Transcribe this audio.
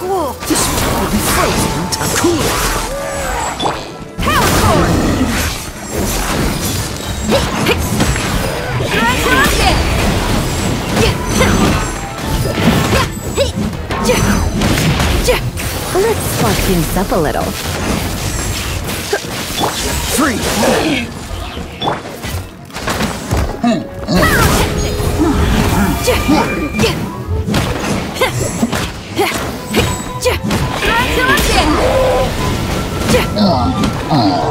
cool. This will be frozen to cool I! Let's fuck things up a little. Free! Gotcha!